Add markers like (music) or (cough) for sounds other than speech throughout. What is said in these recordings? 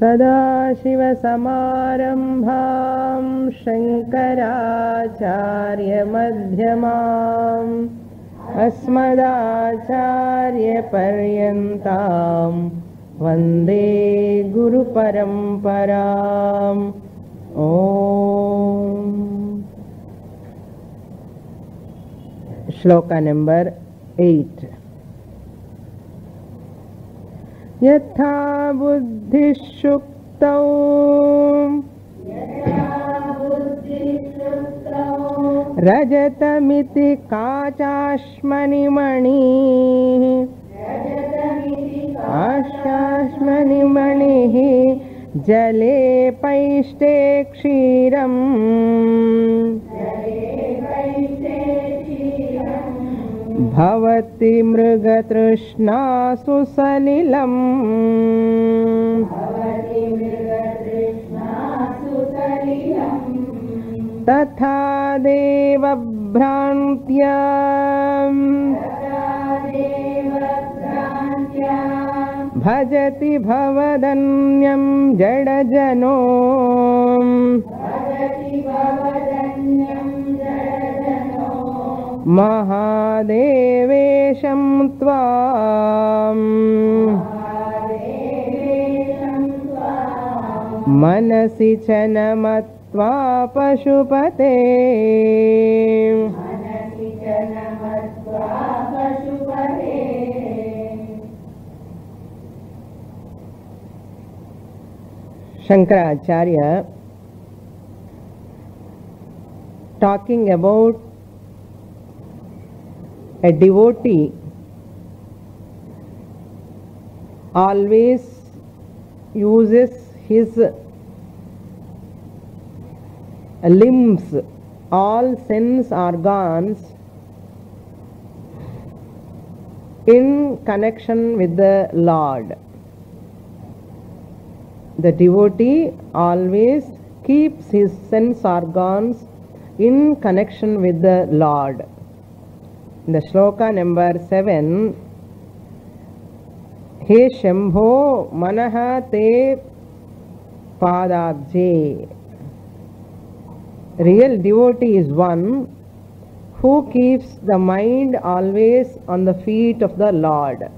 सदाशिवसमारम्भां शङ्कराचार्यमध्यमाम् अस्मदाचार्यपर्यन्तां वंदे गुरुपरम्पराम्। ॐ श्लोक नंबर एट। यथा बुद्धिशुक्तौ रजतमिति काचाश्मनिमणिः। आशाश्मनिमणिः जले पैष्टे क्षीरम् भवति मृगतृष्णासु सलिलम् तथा देवभ्रान्त्या। भजति भवदन्यं जडजनो महादेवेशं त्वाम्। मनसि च न मत्वा पशुपते। Shankaracharya talking about a devotee always uses his limbs, all sense organs in connection with the Lord. The devotee always keeps his sense organs in connection with the Lord. Shloka number 7, हे शंभो मनः ते who keeps the mind always on the feet of the lord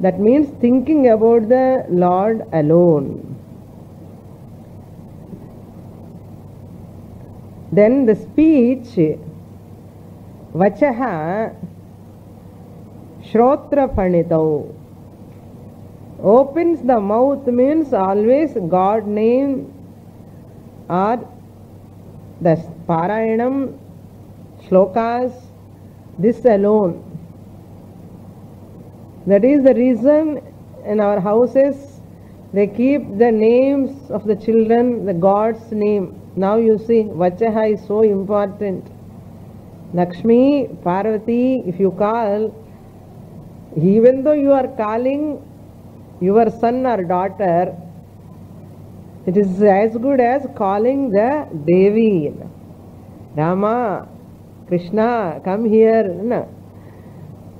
that means thinking about the lord alone then the speech vachaha shrotra panitau opens the mouth means always god name or the parayanam shlokas this alone. That is the reason in our houses they keep the names of the children the god's name. Now you see vachaha is so important lakshmi parvati if you call even though you are calling your son or daughter it is as good as calling the devi. Rama krishna come here no.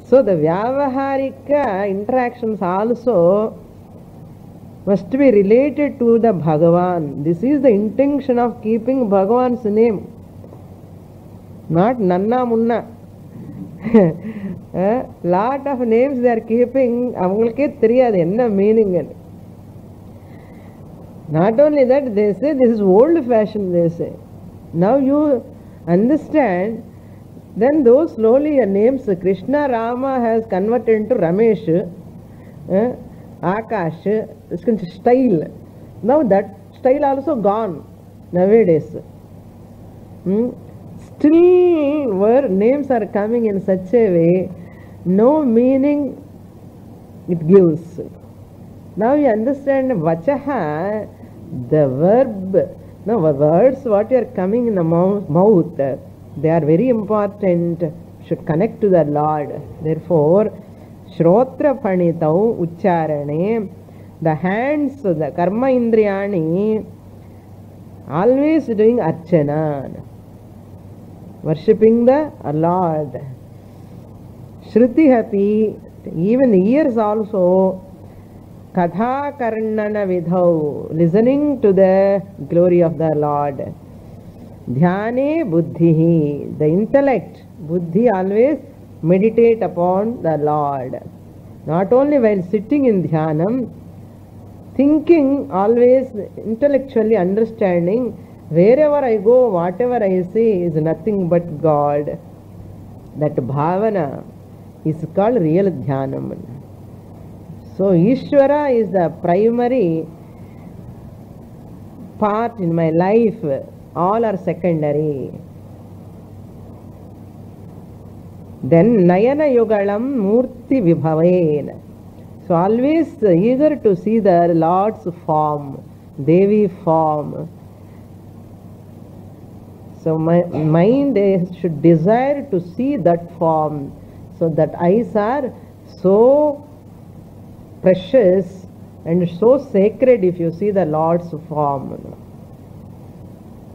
so the vyavaharika interactions also must be related to the bhagavan. This is the intention of keeping bhagavan's name not nanna munna lot of names they are keeping அவங்களுக்கே தெரியாது என்ன meaning not only that they say this is old fashioned they say now you understand then those slowly your names krishna rama has converted into ramesh uh, akash this kind of style now that style also gone nowadays Hmm? Still where names are coming in such a way no meaning it gives. Now you understand vachaha the verb no words what are coming in the mou- mouth they are very important should connect to the lord. Therefore shrotra panitau ucharane the hands the karma indriyani always doing archana worshipping the lord shruti happy even ears also Katha Karnana Vidhau, listening to the glory of the Lord. Dhyane Buddhihi, the intellect, Buddhi always meditate upon the Lord. Not only while sitting in Dhyanam, thinking always intellectually understanding wherever I go, whatever I see is nothing but God. That bhavana is called real dhyanam. So Ishvara is the primary part in my life. All are secondary. Then Nayana Yogalam Murti Vibhavain. So always eager to see the Lord's form, Devi form. So my mind is- should desire to see that form. So that eyes are so precious and so sacred if you see the Lord's form.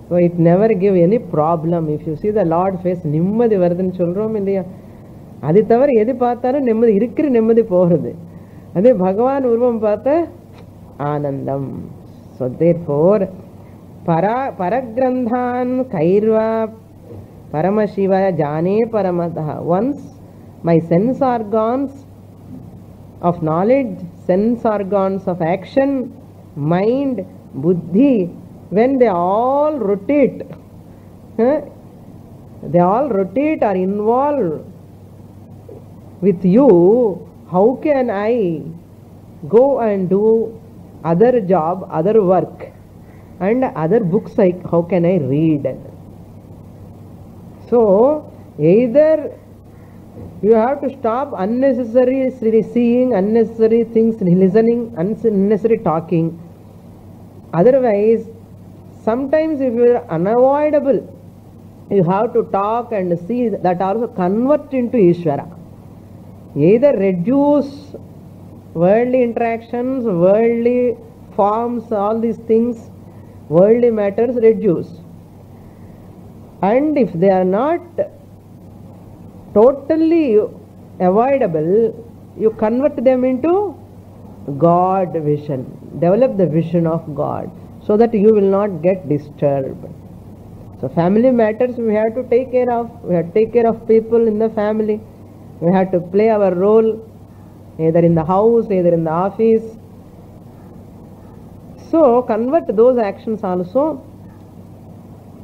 So it never give any problem if you see the Lord face நிம்மதி வருதுன்னு சொல்றோம் இல்லையா அது தவிர எது பார்த்தாலும் நிம்மதி இருக்கிற நிம்மதி போகிறது அதே பகவான் உருவம் பார்த்தா ஆனந்தம் ஸோ தேர் ஃபோர் परग्रंथान कैर्वा परमशिव जाने परम वंस मै से ऑर्गन्स नॉलेज से organs action mind buddhi when they all rotate they all rotate are involve with you how can I go and do other job other work and other books I, how can I read? So, either you have to stop unnecessary seeing, unnecessary things, listening, unnecessary talking. Otherwise, sometimes if you are unavoidable, you have to talk and see that also convert into Ishvara. Either reduce worldly interactions, worldly forms, all these things, worldly matters, reduce. And if they are not totally avoidable, you convert them into God vision. Develop the vision of God so that you will not get disturbed. So family matters we have to take care of. We have to take care of people in the family. We have to play our role either in the house, either in the office. So convert those actions also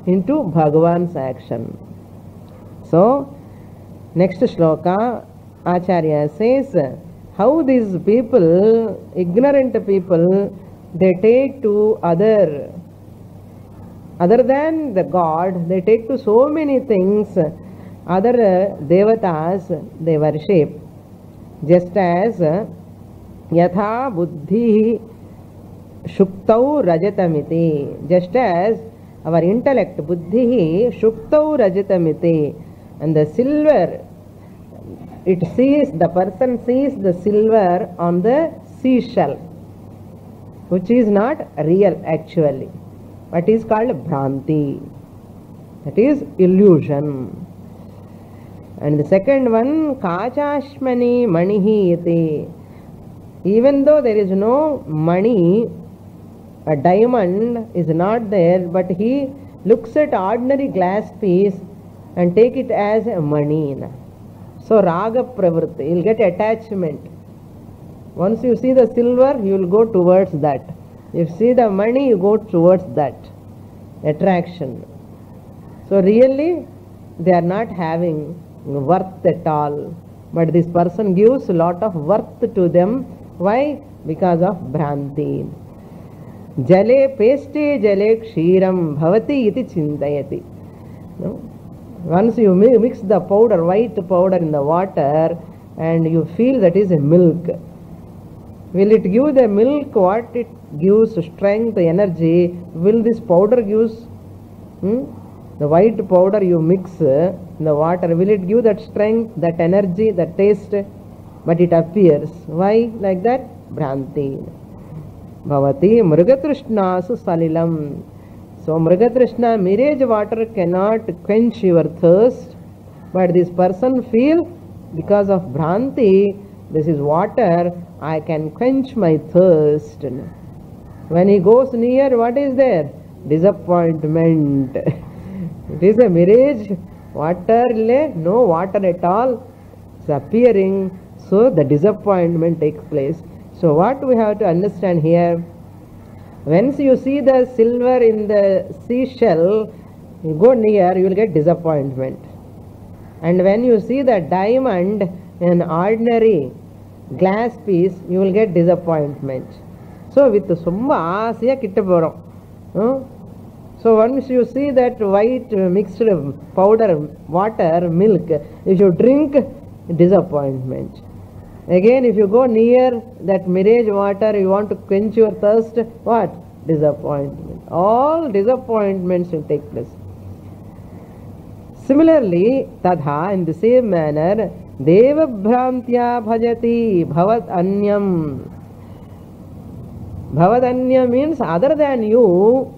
into Bhagavan's action. So next shloka Acharya says how these people, ignorant people, they take to other other than the God, they take to so many things, other uh, devatas they worship, just as uh, yatha buddhi शुक्तौ रजतमिति just as our intellect buddhi शुक्तौ रजतमिति. And the silver it sees the person sees the silver on the seashell which is not real actually what is called bhranti that is illusion and the second one काचाश्मनी मणि इति even though there is no money a diamond is not there but he looks at ordinary glass piece and take it as a money so raga pravritti you'll get attachment once you see the silver you will go towards that if see the money, you go towards that attraction. So really, they are not having worth at all. But this person gives a lot of worth to them. Why? Because of Bhranti. जले पेस्टे जले क्षीर भवती चिंतती once you mix the powder white powder in the water and you feel that is a milk will it give the milk what it gives strength energy will this powder gives the white powder you mix in the water will it give that strength that energy that taste but it appears way like that भ्रांति भवति मृगतृष्णासु सलिलम। So mrigatrishna mirage water cannot quench your thirst but this person feel because of bhranti this is water I can quench my thirst when he goes near what is there disappointment it is a mirage water ले no water at all is appearing so the disappointment takes place So what we have to understand here, once you see the silver in the seashell, you go near, you will get disappointment. And when you see the diamond in ordinary glass piece, you will get disappointment. So with summa, ಆಸೆಯಾಗಿ ಕಿಟ್ಟು So once you see that white that white powder water milk you if drink, disappointment again if you go near that mirage water you want to quench your thirst what? Disappointment. All disappointments will take place. Similarly, tadha, in the same manner, devabhrantya bhajati bhavat anyam. Bhavat anya means other than you,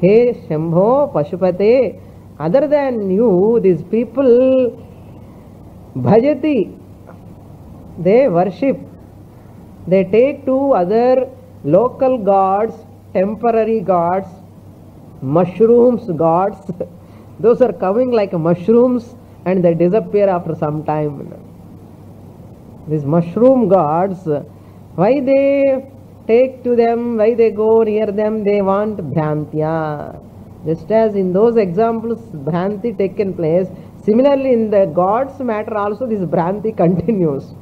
He Shambho Pashupate, other than you, these people bhajati, they worship, they take to other local gods, temporary gods, mushrooms gods. (laughs) Those are coming like mushrooms and they disappear after some time. These mushroom gods why they take to them why they go near them they want bhrantya just as in those examples bhranti taken place. Similarly in the gods matter also this bhranti (laughs) continues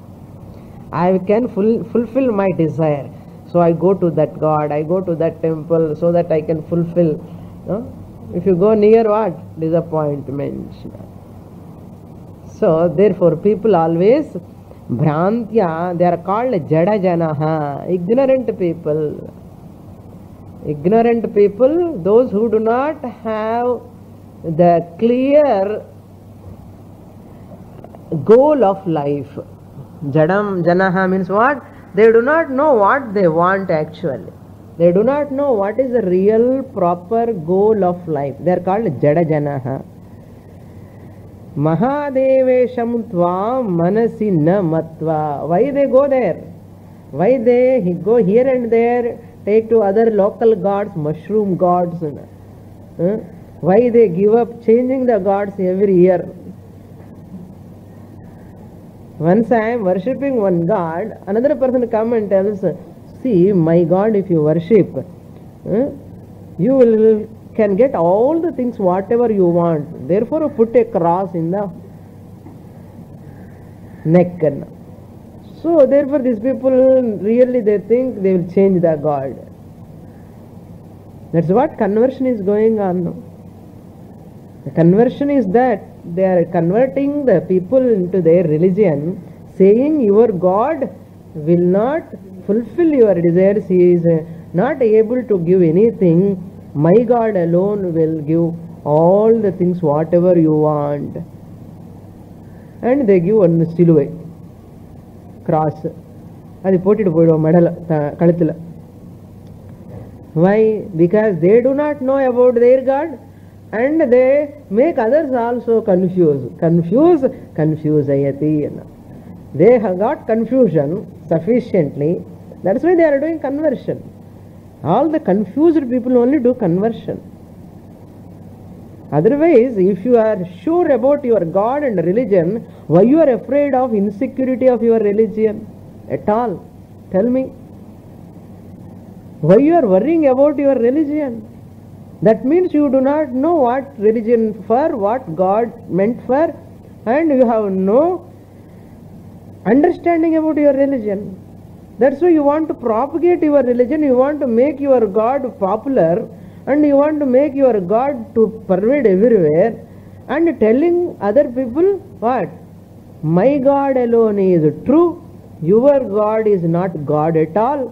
i can full, fulfill my desire. So i go to that god i go to that temple so that i can fulfill no? if you go near what? Disappointment so therefore people always bhrantya they are called jada janaha ignorant people. Ignorant people those who do not have the clear goal of life what they do not know what they want actually they do not know what is the real proper goal of life they are called jada janaha mahadevesham tvam manasi na matva why they go there why they he- go here and there take to other local gods mushroom gods huh? why they give up changing the gods every year once I am worshipping one God, another person come and tells, see my God if you worship, you will can get all the things whatever you want. Therefore put a cross in the neck. So therefore these people really they think they will change the God. That's what conversion is going on. The conversion is that they are converting the people into their religion, saying your God will not fulfill your desires, He is uh, not able to give anything. My God alone will give all the things whatever you want. And they give one silhouette, cross. அது போட்டுட்டு போயிடுவோம் மெடல கழுத்தில் why because they do not know about their god and they make others also confused. Confuse confusayati they have got confusion sufficiently. That's why they are doing conversion. All the confused people only do conversion. Otherwise if you are sure about your god and religion why you are afraid of insecurity of your religion at all? Tell me. Why you are worrying about your religion that means you do not know what religion for, what God meant for, and you have no understanding about your religion. That's why you want to propagate your religion, you want to make your God popular, and you want to make your God to pervade everywhere, and telling other people what? My God alone is true, your God is not God at all.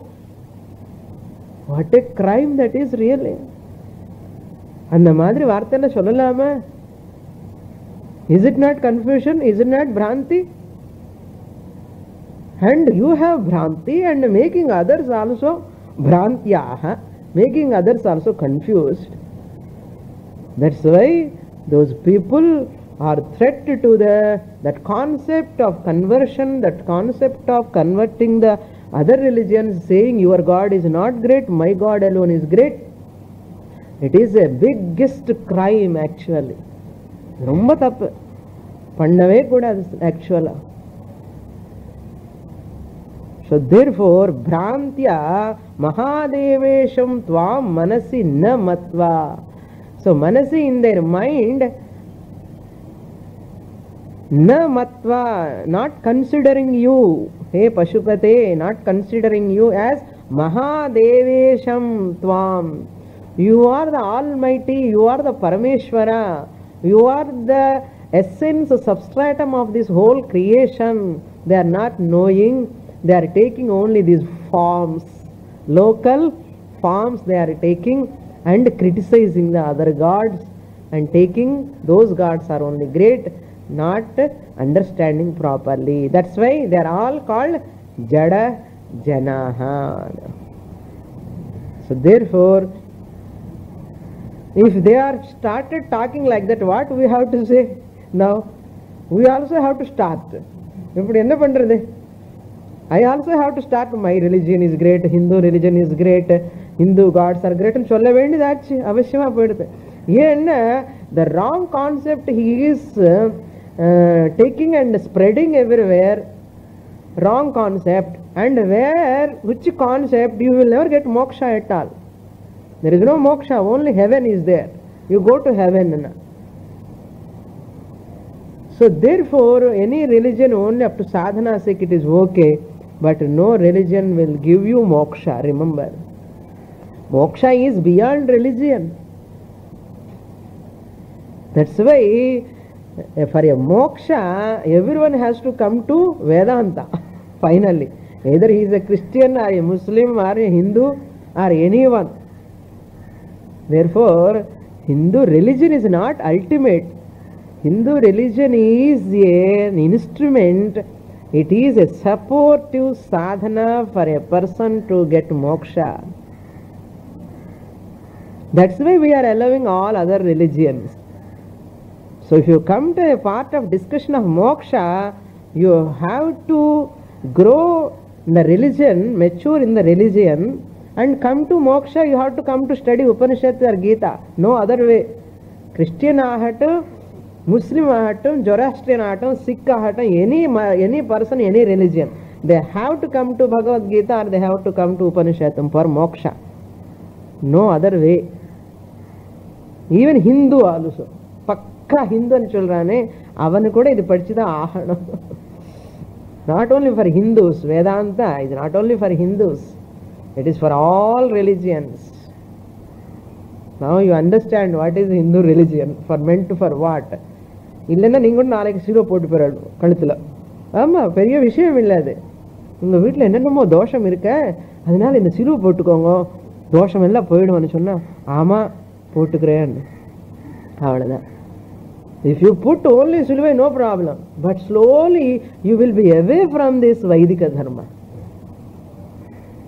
What a crime that is really. அந்த மாதிரி வார்த்தையில சொல்லலாமா is it not confusion is it not brandy and you have brandy and making others also பிராந்தியாக making others also confused that's why those people or threat to the that concept of conversion, that concept of converting the other religions, saying your God is not great, my God alone is great. it is a biggest crime actually ரொம்ப தப்பு. பண்ணவே கூடாது ஆக்சுவலாக so therefore பிராந்தியா மகாதேவேஷம் துவாம் மனசி ந மத்வா so மனசி in their mind ந மத்வா not considering you ஹே பசுபதே நாட் கன்சிடரிங் யூ ஆஸ் மகாதேவேஷம் துவாம் You are the Almighty, you are the Parameshwara, you are the essence, substratum of this whole creation. They are not knowing, they are taking only these forms, local forms they are taking and criticizing the other gods and taking those gods are only great, not understanding properly. That's why they are all called Jada Janaha. So therefore, if they are started talking like that, what we have to say now? We also have to start. இப்படி என்ன பண்றது ஐ also have to start my religion is great Hindu religion is great Hindu gods are கிரேட்னு சொல்ல வேண்டியதாச்சு அவசியமா போயிடுது ஏன்னா the wrong concept he is taking and spreading everywhere wrong concept and where which concept you will never get moksha at all there is no moksha only heaven is there you go to heaven Na. so therefore any religion only up to sadhana sake it is okay but no religion will give you moksha remember moksha is beyond religion that's why uh, for a moksha everyone has to come to vedanta finally either he is a christian or a muslim or a hindu or anyone therefore hindu religion is not ultimate. Hindu religion is an instrument. It is a supportive sadhana for a person to get moksha. That's why we are allowing all other religions. So if you come to a part of discussion of moksha, you have to grow in the religion, mature in the religion, And come to moksha, you have to come to study Upanishad or Gita. No other way. Christian ahatam, Muslim ahatam, Zoroastrian ahatam, Sikh ahatam, any, any person, any religion. They have to come to Bhagavad Gita or they have to come to Upanishadam for moksha. No other way. Even Hindu also పక్కా హిందూ అని చూడరానే అవన్నీ కూడా ఇది పడిచిదా ఆహణం not only for Hindus Vedanta ఇది not only for Hindus it is for all religions Now you understand what is Hindu religion for meant for what இல்லைன்னா நீங்கள் கூட நாளைக்கு சீரோ போட்டு போயிடணும் கழுத்தில். ஆமாம் பெரிய விஷயம் இல்லை அது. உங்கள் வீட்டில் என்னென்னமோ தோஷம் இருக்க அதனால இந்த சிலுவை போட்டுக்கோங்க. தோஷம் எல்லாம் போயிடும்னு சொன்னால் ஆமாம் போட்டுக்கிறேன். அவ்வளோதான் இஃப் யூ புட் ஓன்லி சிலுவை no problem but slowly you will be away from this Vaidika dharma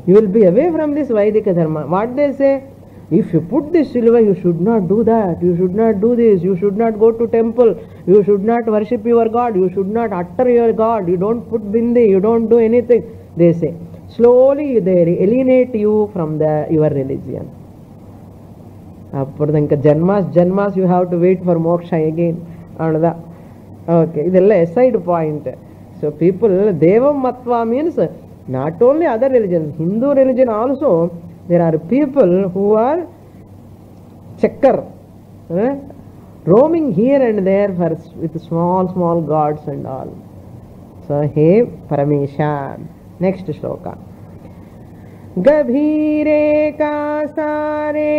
You will be away from this Vaidika dharma. What they say? If you put this silver, you should not do that. You should not do this. You should not go to temple. You should not worship your God. You should not utter your God. You don't put bindi. You don't do anything. They say. Slowly they alienate you from the your religion. அப்புறம் ఇంకా ஜன்மாஸ் ஜன்மாஸ் you have to wait for moksha again அவ்வளோதான் okay இதெல்லாம் எசைடு point so people தேவம் மத்வா means not only other religions hindu religion also there are people who are checker eh? roaming here and there for, with small small gods and all so he paramesha next shloka गभीरे का सारे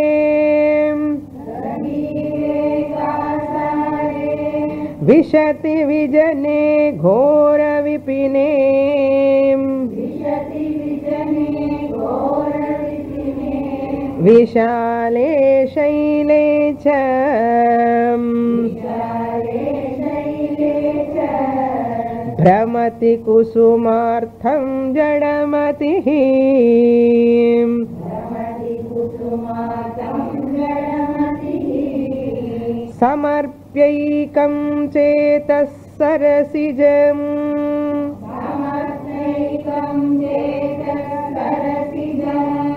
विशति विजने घोर विपिने विशाले Shelley च। भ्रमति कुसुमार्थं जडमतिः। समर्प्य समर्प्यैकं चेतः सरसिजम्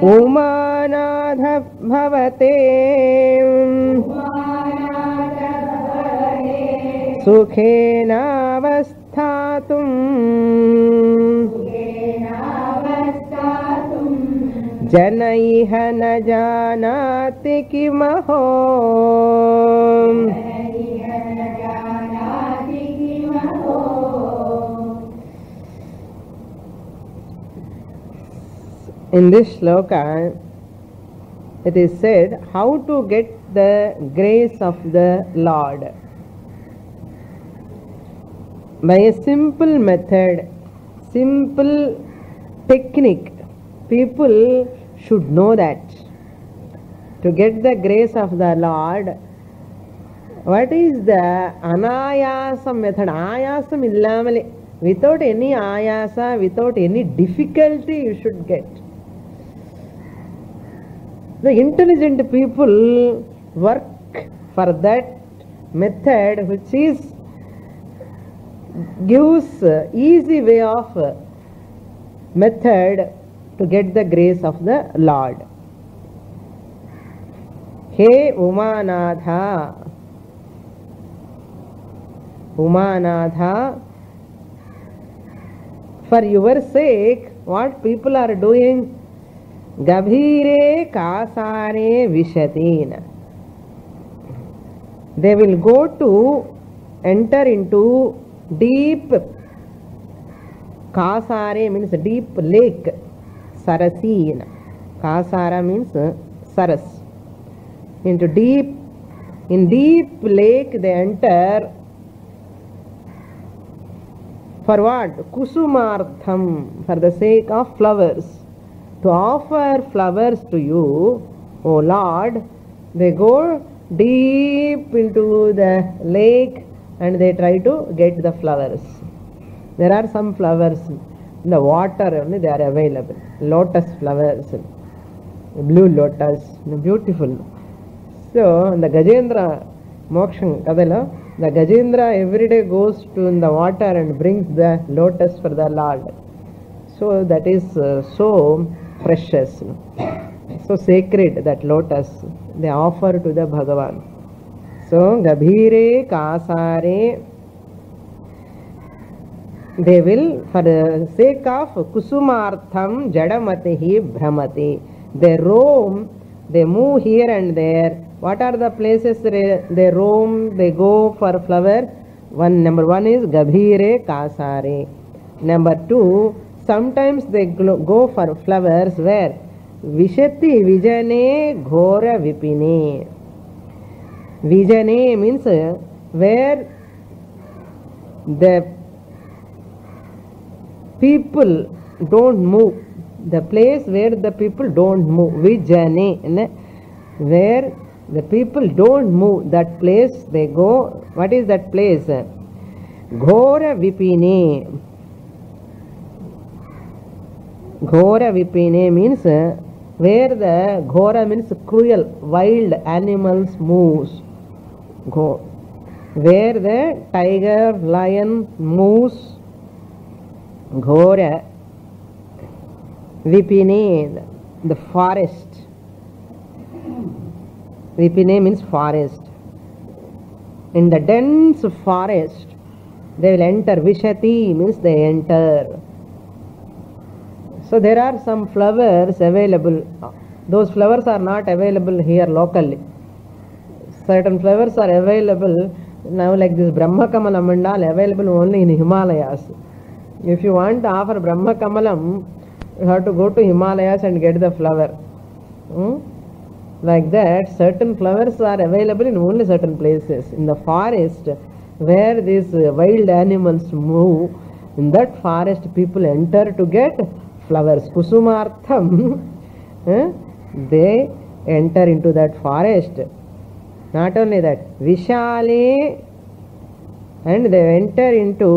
उमानाथ भवते। सुखेनावस्थातुम् जन न जानाति किमहो In this shloka, it is said how to get the grace of the Lord. By a simple method, simple technique, people should know that. To get the grace of the Lord, what is the anayasa method? Ayasam illamale. Without any ayasa, without any difficulty, you should get. The intelligent people work for that method which is gives easy way of method to get the grace of the Lord. He Umanatha Umanatha for your sake what people are doing Gabhire Kasare Vishatin they will go to enter into deep Kasare means deep lake Sarasina Kasara means Saras into deep in deep lake they enter for what? Kusumartham for the sake of flowers to offer flowers to you o lord. They go deep into the lake and they try to get the flowers. There are some flowers in the water only they are available. Lotus flowers blue lotus beautiful. So the gajendra moksham kadalo the gajendra every day goes to the water and brings the lotus for the lord. So that is uh, so precious. So sacred that lotus they offer to the bhagavan. So gabhire kasare they will for the sake of kusumartham jadamatihi bhramati. They roam they move here and there. What are the places they roam? They go for flower. One number one is gabhire kasare. Number two sometimes they go for flowers where Vishati Vijane Ghora Vipine. Vijane means where the people don't move. The place where the people don't move. Vijane. Where the people don't move. That place they go. What is that place? Ghora Vipine ghora vipine means where the ghora means cruel wild animals moves go where the tiger lion moves ghora vipine the forest. Vipine means forest. In the dense forest they will enter vishati means they enter so there are some flowers available. Those flowers are not available here locally. Certain flowers are available now like this brahma kamalam and all available only in himalayas. If you want to offer brahma kamalam you have to go to himalayas and get the flower. Hmm? like that certain flowers are available in only certain places. In the forest where these wild animals move in that forest people enter to get flowers kusumartham eh, they enter into that forest not only that vishale and they enter into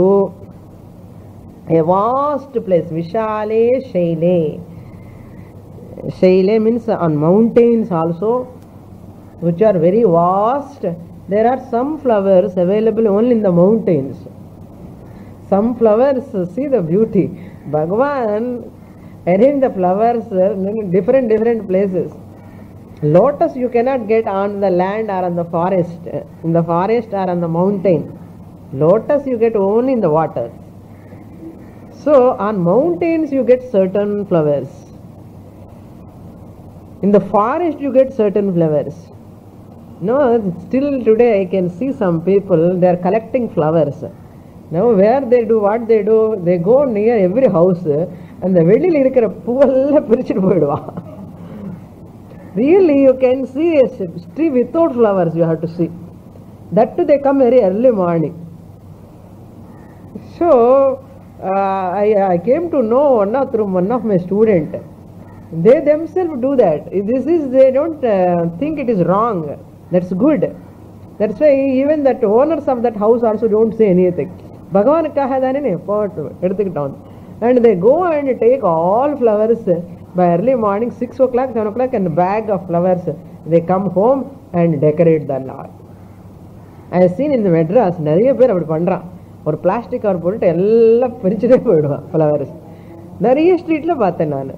a vast place vishale shaile shaile means on mountains also which are very vast there are some flowers available only in the mountains. Some flowers, see the beauty. Bhagavan arranged the flowers uh, in different different places. Lotus you cannot get on the land or on the forest, in the forest or on the mountain. Lotus you get only in the water. So on mountains you get certain flowers. In the forest you get certain flowers. No, still today I can see some people they are collecting flowers. Now where they do what they do, they go near every house அந்த வெளியில் இருக்கிற பூவெல்லாம் பிரிச்சுட்டு போயிடுவான் really you can see a tree without flowers you have to see that too they come very early morning so uh, I, I came to know one of through one of my student they themselves do that this is they don't uh, think it is wrong that's good that's why even that owners of that house also don't say anything பகவானுக்காக தானே effort எடுத்துக்கிட்டோம். And they go and take all flowers by early morning six o'clock seven o'clock and bag of flowers they come home and decorate the lot I seen இந்த மெட்ராஸ் நிறைய பேர் அப்படி பண்ணுறான் ஒரு plastic cover போட்டுட்டு எல்லாம் பிரிச்சுட்டே போயிடுவான் ஃப்ளவர்ஸ் நிறைய ஸ்ட்ரீட்டில் பார்த்தேன் நான்.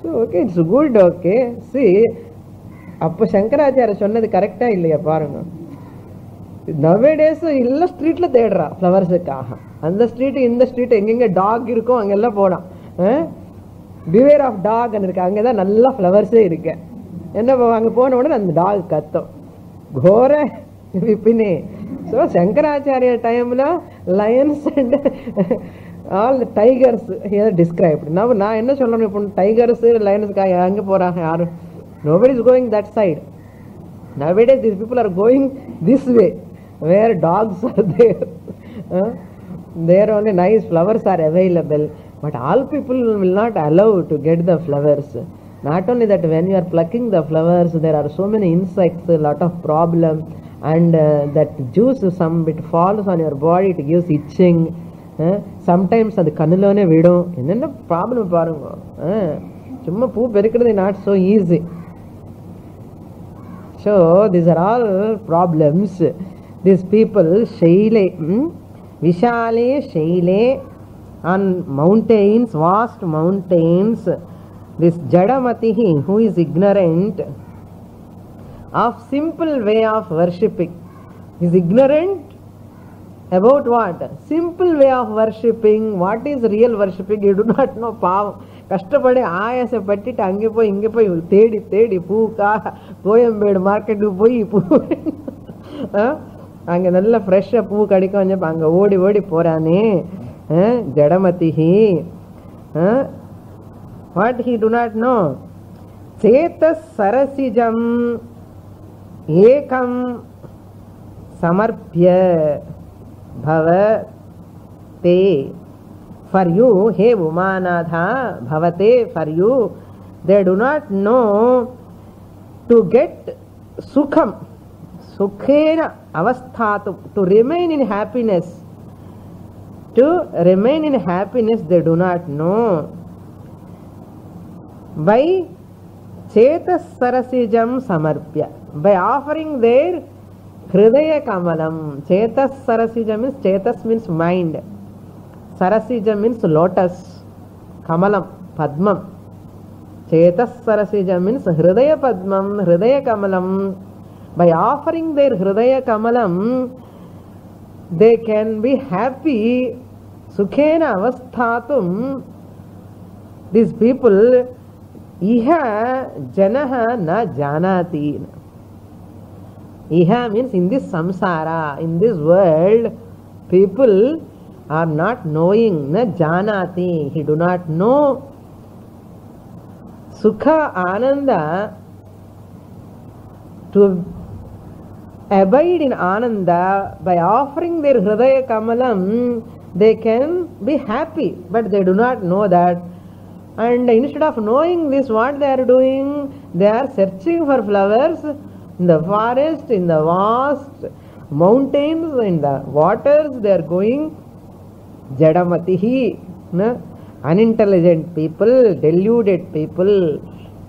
So okay it's good okay see அப்போ சங்கராச்சாரிய சொன்னது கரெக்டாக இல்லையா பாருங்கள் நவே டேஸ் எல்லாம் ஸ்ட்ரீட்ல தேடுறான் ஃப்ளவர்ஸுக்காக அந்த ஸ்ட்ரீட்டு இந்த ஸ்ட்ரீட் எங்கெங்க டாக் இருக்கோ அங்கெல்லாம் போனான் பிவேர் ஆஃப் டாக் இருக்கு. அங்கே தான் நல்லா ஃப்ளவர்ஸே இருக்கு. என்ன அங்கே போன உடனே அந்த டாக் கத்தும். கோர விப்பினே. ஸோ சங்கராச்சாரிய டைமில் லயன்ஸ் அண்ட் ஆல் டைகர்ஸ் ஏதாவது டிஸ்கிரைப் நம்ம நான் என்ன சொல்லணும் இப்போ? டைகர்ஸு லயன்ஸுக்காக அங்கே போகிறாங்க யாரும் nobody is going that side nowadays these people are going this way where dogs are there (laughs) Uh, there only nice flowers are available but all people will not allow to get the flowers not only that when you are plucking the flowers there are so many insects a lot of problem and uh, that juice some bit falls on your body it gives itching Uh, sometimes அது கண்ணுலோனே விடும் என்னென்ன problem பாருங்க Uh, சும்மா பூ பெருக்கிறது not so easy so these are all problems. These people, Shaile, hmm? Vishale, Shaile, on mountains, vast mountains, this Jadamatihi, who is ignorant of simple way of worshipping, is ignorant about what? Simple way of worshipping. What is real worshipping? You do not know. பாவம் கஷ்டப்படி ஆயாசப்பட்டுட்டு அங்கே போய் இங்கே போய் தேடி தேடி பூக்காக கோயம்பேடு மார்க்கெட்டுக்கு போய் பூ ஆ? அங்க நல்ல ஃப்ரெஷ்ஷாக பூ கிடைக்கும் சொல்லி அங்க ஓடி ஓடி போறானே ஆ? ஜடமதிஹி what he do not know சேத்தஸ் சரசிஜம் ஏகம் समर्प्य भव ते फॉर यू हे उमानाथा भवते for you they do not know to get सुखम సుఖేన అవస్థాతు to remain in happiness to remain in happiness they do not know by చేతస్సరసిజం సమర్ప్య బై ఆఫరింగ్ దేర్ హృదయ కమలం చేతస్సరసిజ మీన్స్ చేతస్ మీన్స్ మైండ్ సరసిజం మీన్స్ లోటస్ కమలం పద్మం చేతస్సరసిజ మీన్స్ హృదయ పద్మం హృదయ కమలం by offering their hridaya kamalam they can be happy. Sukhena avasthatum. These people iha janaha na janati. Iha means in this samsara in this world people are not knowing na janati. He do not know. Sukha ananda to abide in Ananda by offering their Hridaya Kamalam, they can be happy, but they do not know that. And instead of knowing this, what they are doing, they are searching for flowers in the forest, in the vast mountains, in the waters, they are going. Jadamatihi, no? unintelligent people, deluded people.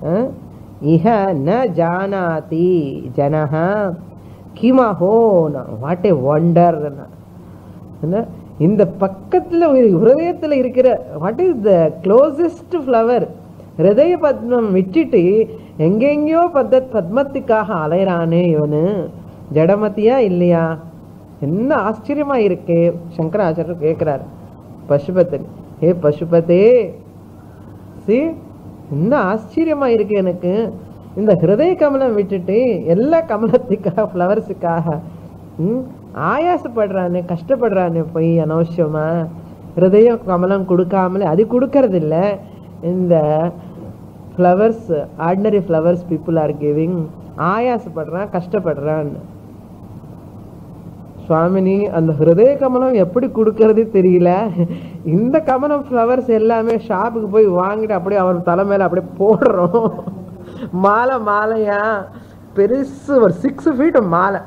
Eh? Huh? na janaati janaha. ஜனஹ ஹோனா what a wonder இந்த பக்கத்துல ஒரு இருக்கிற what is the closest flower ஹிருதய பத்மம் விட்டுட்டு எங்கெங்கேயோ பத்த பத்மத்துக்காக அலையிறானே இவனு. ஜடமத்தியா இல்லையா? என்ன ஆச்சரியமா இருக்கே? சங்கராச்சாரியர் கேட்கிறார் பசுபத்தன் ஏ பசுபதே சி என்ன ஆச்சரியமா இருக்கு எனக்கு? இந்த ஹிருதய கமலம் விட்டுட்டு எல்லா கமலத்துக்காக ஃப்ளவர்ஸுக்காக ம், கஷ்டப்படுறானு கஷ்டப்படுறானே போய் அனவசியமா? ஹிருதய கமலம் கொடுக்காமலே அது கொடுக்கறது இல்லை இந்த flowers ordinary flowers people are giving ஆயாசப்படுறான் கஷ்டப்படுறான். சுவாமினி அந்த ஹிருதய கமலம் எப்படி கொடுக்கறது தெரியல. இந்த கமலம் ஃப்ளவர்ஸ் எல்லாமே ஷாப்புக்கு போய் வாங்கிட்டு அப்படியே அவர் தலை மேல அப்படியே போடுறோம். மாலை மாலையா? பெருசு ஒரு சிக்ஸ் ஃபீட் மாலை.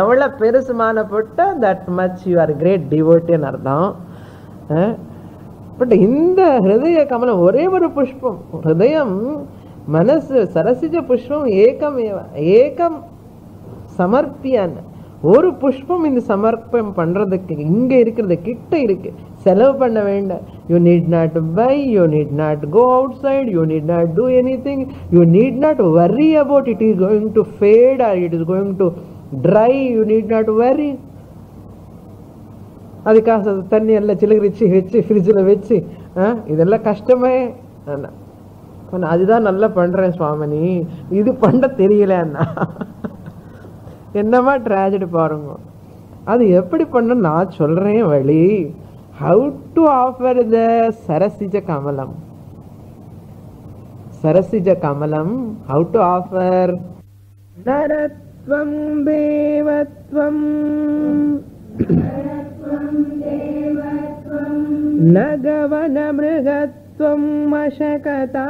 எவ்வளோ பெருசு மாலை போட்டால் that much you are great டிவோட்டின்னு அர்த்தம். பட் இந்த ஹிருதய கமலம் ஒரே ஒரு புஷ்பம். ஹிருதயம் மனசு சரசிஜ புஷ்பம் ஏகம் ஏகம் சமர்ப்பியான் ஒரு புஷ்பம் இந்த சமர்ப்பம் பண்றதுக்கு இங்க இருக்கிறது கிட்ட இருக்கு. செலவு பண்ண வேண்டாம். You need not buy you need not go outside you need not do anything you need not worry about it is going to fade or it is going to dry you need not worry அதுக்காக தண்ணி எல்லாம் சிலுகரிச்சு வச்சு ஃப்ரிட்ஜில் வச்சு ஆ, இதெல்லாம் கஷ்டமே. அண்ணா அதுதான் நல்லா பண்றேன் சுவாமினி. இது பண்ண தெரியல அண்ணா. என்னமா ட்ராஜடி பாருங்க. அது எப்படி பண்ண நான் சொல்றேன் வழி हौ टु आफर् द सरसिज कमलम् सरसिज कमलम् हौ टु आफर् नरत्वम् देवत्वम् न गवन मशकता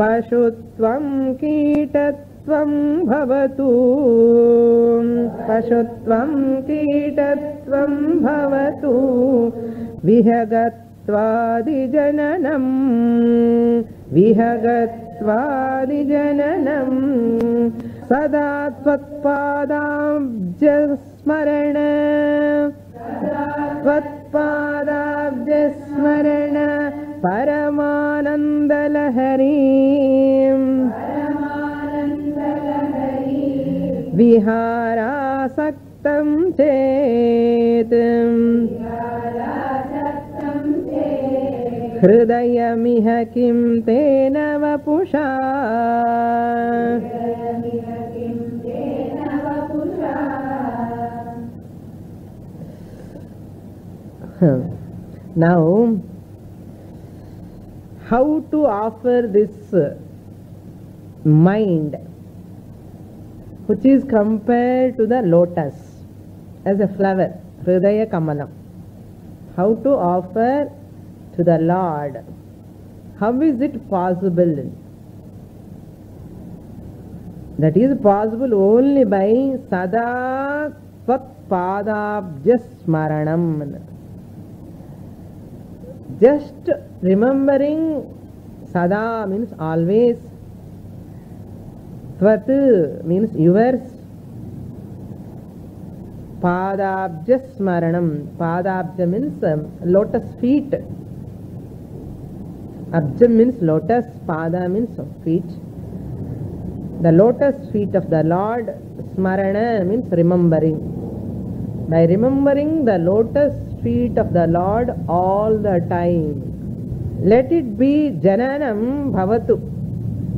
पशुत्वं कीटत्वम् पशुत्वं भवतु। पशुत्वं कीटत्वं भवतु। विहगत्वादिजननं। विहगत्वादिजननं। सदा त्वत्पादाब्जस्मरण। त्वत्पादाब्जस्मरण। परमानन्दलहरीम् विहारासक्तं चेत् हृदयमिह किं तेन वपुषा now how to offer this uh, mind which is compared to the lotus as a flower hridaya kamalam. How to offer to the lord? How is it possible? That is possible only by sada tvat padabja smaranam just remembering sada means always yours padabja smaranam padabja means um, lotus feet abja means lotus pada means feet the lotus feet of the lord smarana means remembering by remembering the lotus feet of the Lord all the time. Let it be Jananam Bhavatu.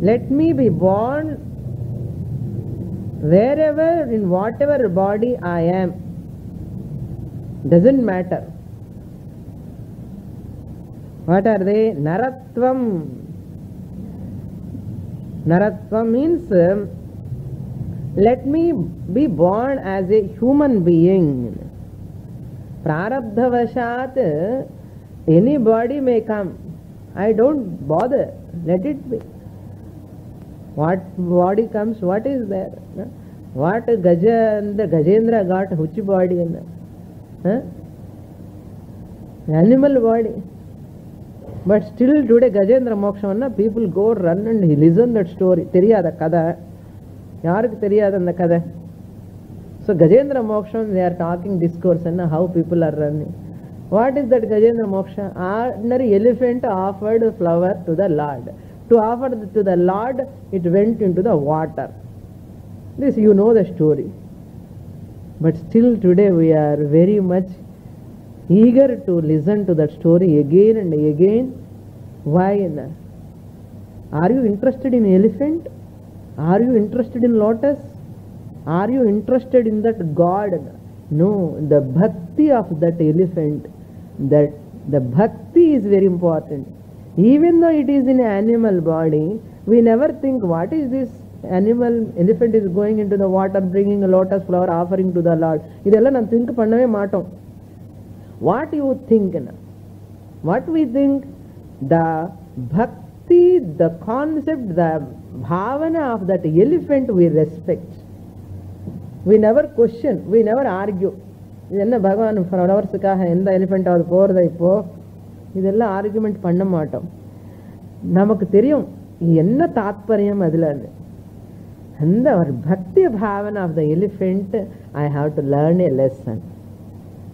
Let me be born wherever, in whatever body I am. Doesn't matter. What are they? Naratvam. Naratvam means um, let me be born as a human being. Prarabdhavashat, anybody may come. I don't bother. Let it be What body comes, what is there? no? What Gajendra, Gajendra got which body? in Huh? Animal body. But still today Gajendra மோக்ஷம்னா people go run and listen that story தெரியாத கதை யாருக்கு தெரியாது அந்த கதை so Gajendra மோக்ஷம் they are talking discourse என்ன how people are running what is that Gajendra மோக்ஷம் ordinary elephant offered flower to the Lord to offer to the Lord, it went into the water. This you know the story. But still today we are very much eager to listen to that story again and again. Why? Are you interested in elephant? Are you interested in lotus? Are you interested in that God? No, the bhakti of that elephant, that the bhakti is very important even though it is in animal body we never think what is this animal elephant is going into the water bringing a lotus flower offering to the lord இதெல்லாம் நான் think பண்ணவே மாட்டோம் what you think what we think the பக்தி the concept the Bhavana of that elephant we respect we never question we never argue இது என்ன பகவான் ஃப்ளவர்ஸுக்காக எந்த elephant அது போகிறத இப்போ இதெல்லாம் ஆர்குமெண்ட் பண்ண மாட்டோம். நமக்கு தெரியும் என்ன தாத்பரியம் அதில்னு அந்த ஒரு பக்தி பாவனை of the elephant I have to learn a lesson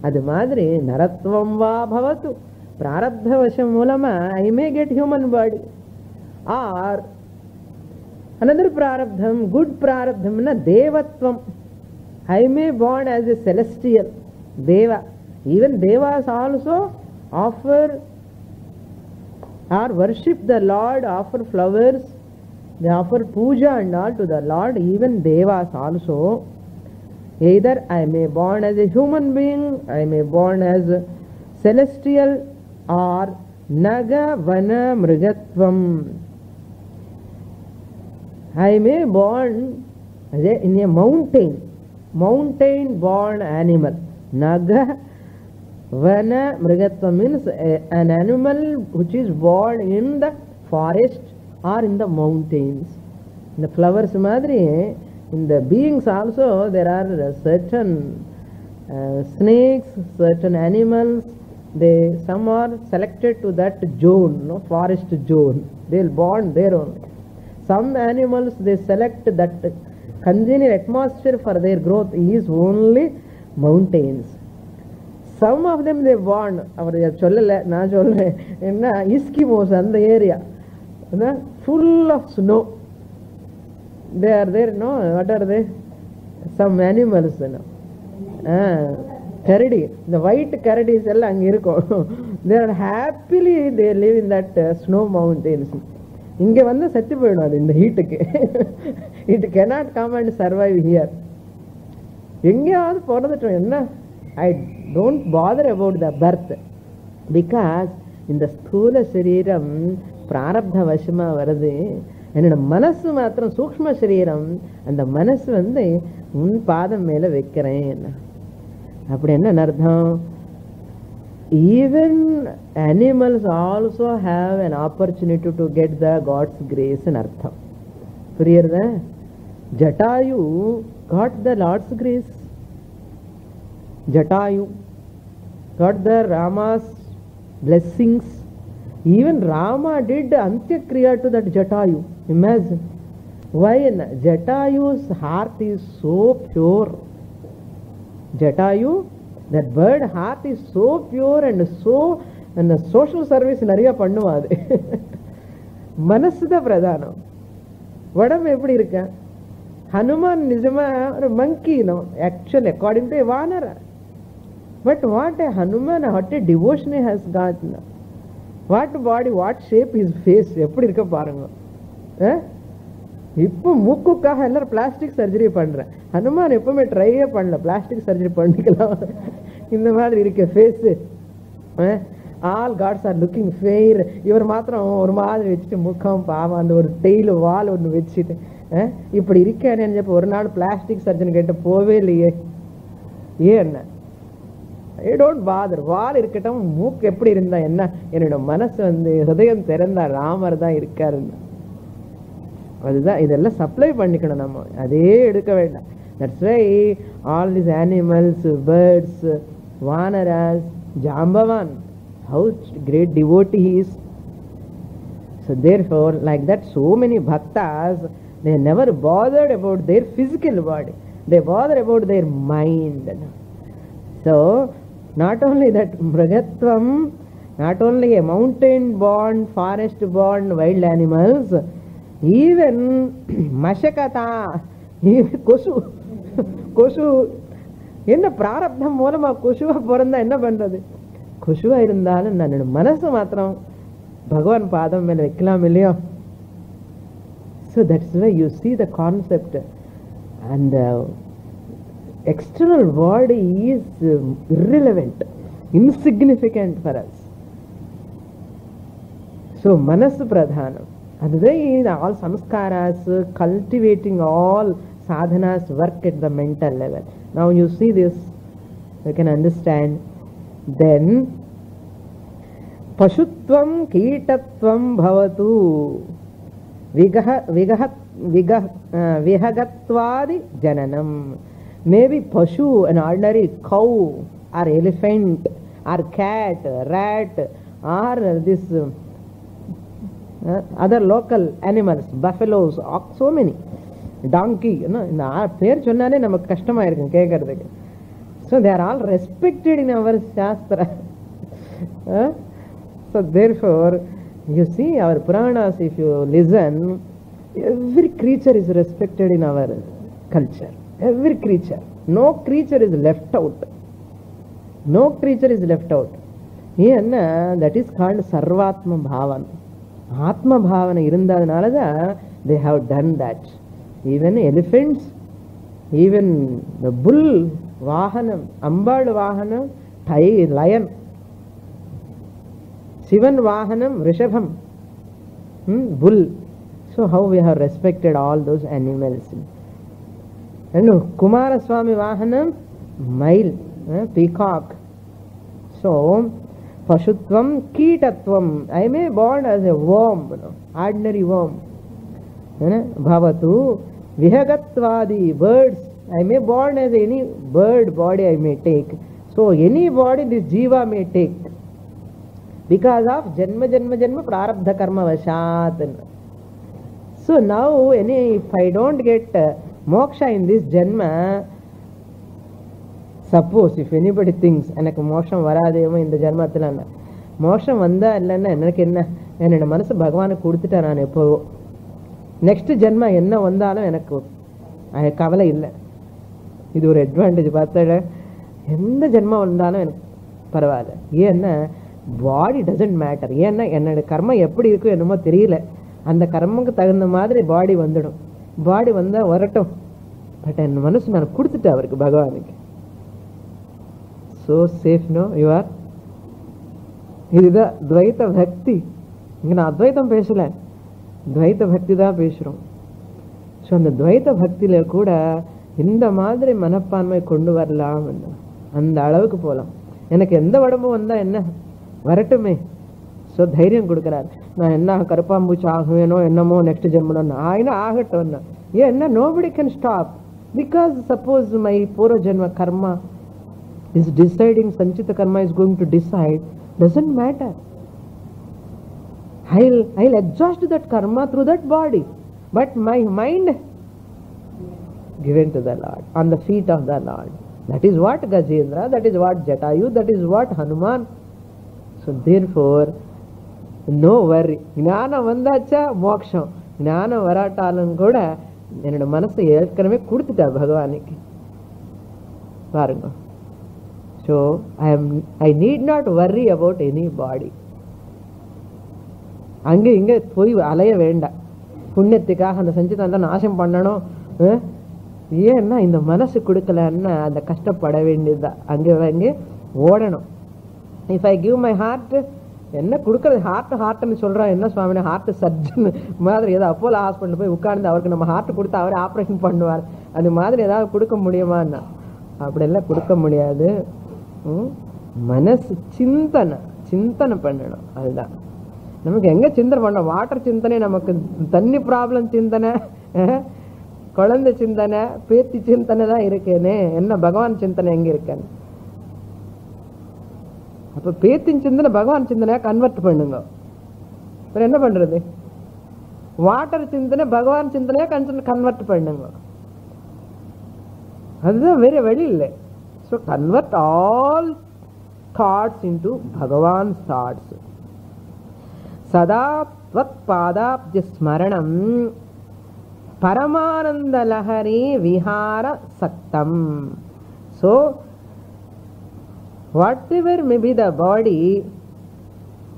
அது மாதிரி நரத்துவம் வா பவத்து பிராரப்த வசம் மூலமாக I may get human body or another பிராரப்தம் குட் பிராரப்தம்னா தேவத்வம். I may born as a celestial deva even devas also offer or worship the lord offer flowers they offer puja and all to the lord even devas also either i may born as a human being i may born as celestial or naga vana mrigatvam I may born in a mountain, mountain born animal. Naga Vana Mrigatva means a- an animal which is born in the forest or in the mountains. In the flowers madri, in the beings also there are certain uh, snakes, certain animals, they some are selected to that zone, no forest zone. They'll born there only. Some animals they select that congenial atmosphere for their growth is only mountains. Some of them they want அவர் சொல்லல நான் சொல்கிறேன் என்ன? Eskimos அந்த area full of snow they are there no what are they some animals கரடி. இந்த white கரடிஸ் எல்லாம் அங்கே இருக்கும். There happily they live in that snow mountains இங்கே வந்து செத்து போயிடும் அது இந்த ஹீட்டுக்கு it cannot come and survive here எங்கேயாவது பிறந்துட்டோம் என்ன? I don't bother about the birth because இந்த ஸ்தூல சரீரம் பிராரப்த வசமாக வருது. என்னோட மனசு மாத்திரம் சூக்ம சரீரம். அந்த மனசு வந்து உன் பாதம் மேலே வைக்கிறேன். அப்படி என்ன அர்த்தம்? Even animals also have an opportunity to get the gods கிரேஸ்ன்னு அர்த்தம். புரியுறத? Jatayu got the lord's grace jatayu got the rama's blessings even rama did antyakriya to that jatayu imagine why jatayu's heart is so pure jatayu that bird heart is so pure and so and social service நிறைய பண்ணுவான் அது மனசு தான் பிரதானம் உடம்பு எப்படி இருக்க ஹனுமான் நிஜமா ஒரு monkey no actually according to vanara but what a Hanuman what a devotion has got what body what shape is face எப்படி இருக்க பாருங்க. Eh? இப்போ மூக்குக்காக எல்லாரும் பிளாஸ்டிக் சர்ஜரி பண்றேன் ஹனுமான் எப்பவுமே ட்ரையே பண்ணல. பிளாஸ்டிக் சர்ஜரி பண்ணிக்கலாம். இந்த மாதிரி இருக்க face all gods are looking fair இவர் மாத்திரம் ஒரு மாதிரி வச்சுட்டு முக்கம் பாவம் அந்த ஒரு டெய்லு வால் ஒன்று வச்சுட்டு. Eh? இப்படி இருக்கேன்னு நினைச்சப்ப ஒரு நாள் பிளாஸ்டிக் சர்ஜன் கிட்ட போவே இல்லையே. ஏன் என்ன? ஐ டோன்ட் பாதர் வால் இருக்கட்டும் மூக்கு எப்படி இருந்தா என்ன? என்னோட மனசு வந்து ஹதயம் திறந்தா ராமர் தான் இருக்காருன்னு. அதுதான் இதெல்லாம் சப்ளை பண்ணிக்கணும் நம்ம. அதே எடுக்க வேண்டாம். That's why all this animals birds vanaras Jambavan. How great devotee is So therefore, like that, so many bhaktas, they never bothered about their physical body. They bother about their mind. So, not only that mrigatvam not only a mountain born forest born wild animals even mashakata கொசு கொசு என்ன பிராரப்தம் மூலமா கொசுவா பிறந்தா என்ன பண்றது கொசுவா இருந்தாலும் நான் மனசு மாத்திரம் பகவான் பாதம் மேல வைக்கலாம் இல்லையோ so that's why you see the concept அந்த external world is um, irrelevant, insignificant for us. So manas pradhanam. Another in all samskaras, cultivating all sadhanas work at the mental level. Now you see this, you can understand. Then पशुत्वं कीटत्वं bhavatu विगह विगह विगह विहगत्वादि जननम् maybe pashu an ordinary cow or elephant or cat rat or this uh, other local animals buffaloes ox so many. Donkey you know in the customer so they are all respected in our shastra. (laughs) So therefore you see our puranas if you listen every creature is respected in our culture every creature no creature is left out no creature is left out ஏன்னா that is called சர்வாத்ம பாவன் ஆத்ம பாவனை இருந்ததுனால தான் they have done that even elephants even the புல் வாகனம் அம்பாள் வாகனம் tie line Sivan வாகனம் ரிஷபம் bull so how we have respected all those animals and Kumaraswamy Vahanam, mile, eh, peacock. So, Pashutvam Kitatvam, I may born as a worm, you know, ordinary worm. Bhavatu Vihagatwadi, birds, I may born as any bird body I may take. So, any body this jiva may take. Because of Janma Janma Janma Prarabdha Karma Vashat. So, now any, if I don't get uh, moksha in this janma, suppose if anybody thinks எனக்கு மோஷம் வராதேமோ இந்த ஜென்மத்தில் மோஷம் வந்தா இல்லைன்னா எனக்கு என்ன? என்னோட மனசு பகவானுக்கு கொடுத்துட்டேன் நான் எப்போவோ. நெக்ஸ்ட் ஜென்மா என்ன வந்தாலும் எனக்கு கவலை இல்லை. இது ஒரு அட்வான்டேஜ் பார்த்தா எந்த ஜென்மம் வந்தாலும் எனக்கு பரவாயில்ல. ஏன்னா பாடி டசன்ட் மேட்டர் ஏன்னா என்னோட கர்மம் எப்படி இருக்கும் என்னமோ தெரியல. அந்த கர்மக்கு தகுந்த மாதிரி பாடி வந்துடும். பாடி வந்தா வரட்டும். பட் என் மனசு நான் கொடுத்துட்டேன் அவருக்கு பகவானுக்கு. ஸோ சேஃப் நோ யூ இதுதான் துவைத்த பக்தி. இங்கே நான் அத்வைத்தம் பேசல. துவைத்த பக்தி தான் பேசுறோம். ஸோ அந்த துவைத்த பக்தியில் கூட இந்த மாதிரி மனப்பான்மை கொண்டு வரலாம் அந்த அளவுக்கு போகலாம் எனக்கு எந்த உடம்பு வந்தா என்ன? வரட்டுமே. ஸோ தைரியம் கொடுக்குறாரு. ನಾ ಎನ್ನ ಕರಪಾಂಬುಚ ಆಗುವೇನೋ ಎನ್ನಮೋ ನೆಕ್ಸ್ಟ್ ಜನ್ಮನ ಆಯ್ನ ಆಗಟ್ಟವನ್ನ ಎನ್ನ ನೋ ಬಿಡಿ can stop because suppose my purvajanma karma is deciding sanchita karma is going to decide doesn't matter i'll i'll exhaust that karma through that body but my mind given to the lord on the feet of the lord that is what gajendra that is what jatayu that is what hanuman so therefore no worry ஞானம் வந்தாச்சா? மோக்ஷம் ஞானம் வராட்டாலும் கூட என்னோட மனசை ஏற்கனவே கொடுத்துட்டா பகவானுக்கு. பாருங்க. So I am I need not worry about anybody அங்கே இங்கே போய் அலைய வேண்டாம். புண்ணியத்துக்காக அந்த செஞ்சதை நாசம் பண்ணணும். அஹ்? ஏன்னா இந்த மனசு கொடுக்கலன்னா அந்த கஷ்டப்பட வேண்டியதுதான். அங்கே அங்கே ஓடணும். If I give my heart என்ன கொடுக்கறது? ஹார்ட் ஹார்ட்னு சொல்றான் என்ன சுவாமி ஹார்ட் சர்ஜன் மாதிரி ஏதோ அப்போலோ ஹாஸ்பிட்டல் போய் உட்கார்ந்து அவருக்கு நம்ம ஹார்ட் கொடுத்து அவரே ஆப்ரேஷன் பண்ணுவார். அது மாதிரி ஏதாவது கொடுக்க முடியுமான்னா? அப்படியெல்லாம் கொடுக்க முடியாது. மனசு சிந்தனை. சிந்தனை பண்ணணும். அதுதான். நமக்கு எங்க சிந்தனை பண்ண வாட்டர் சிந்தனை நமக்கு தண்ணி ப்ராப்ளம் சிந்தனை. குழந்தை சிந்தனை பேத்தி சிந்தனை தான் இருக்கேனே. என்ன பகவான் சிந்தனை எங்க இருக்கேன்னு? அப்போ பேத்தின் சிந்தனை பகவான் சிந்தனை கன்வெர்ட் பண்ணுங்க அப்புறம் என்ன பண்ணுறது வாட்டர் சிந்தனை பகவான் சிந்தனையை கன்சன் கன்வெர்ட் பண்ணுங்க அதுதான் வேற வழி இல்லை so convert all thoughts into Bhagavan thoughts சதா ஸ்மரணம் பரமானந்த லஹரி விஹார சத்தம் so whatever may be the body